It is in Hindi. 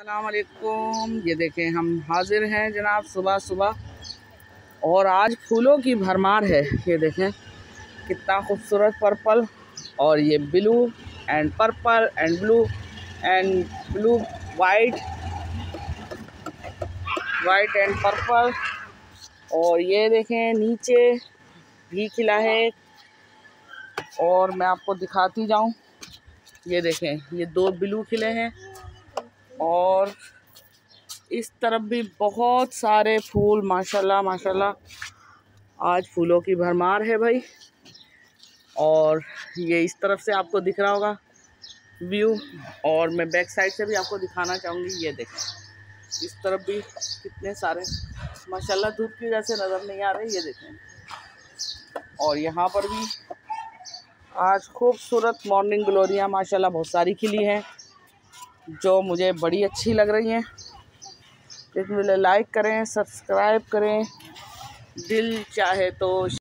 अलकुम ये देखें, हम हाजिर हैं जनाब सुबह सुबह और आज फूलों की भरमार है। ये देखें, कितना खूबसूरत पर्पल। और ये blue and purple and blue and blue white. White and purple. और ये देखें, नीचे भी खिला है और मैं आपको दिखाती जाऊँ। ये देखें, ये दो ब्लू खिले हैं। और इस तरफ़ भी बहुत सारे फूल, माशाल्लाह माशाल्लाह। आज फूलों की भरमार है भाई। और ये इस तरफ़ से आपको दिख रहा होगा व्यू, और मैं बैक साइड से भी आपको दिखाना चाहूँगी, ये देखें। इस तरफ़ भी कितने सारे, माशाल्लाह, धूप की वजह से नज़र नहीं आ रहे, ये देखें। और यहाँ पर भी आज खूबसूरत मॉर्निंग ग्लोरिया माशाल्लाह, बहुत सारी खिली हैं। जो मुझे बड़ी अच्छी लग रही हैं। इसमें लाइक करें सब्सक्राइब करें। दिल चाहे तो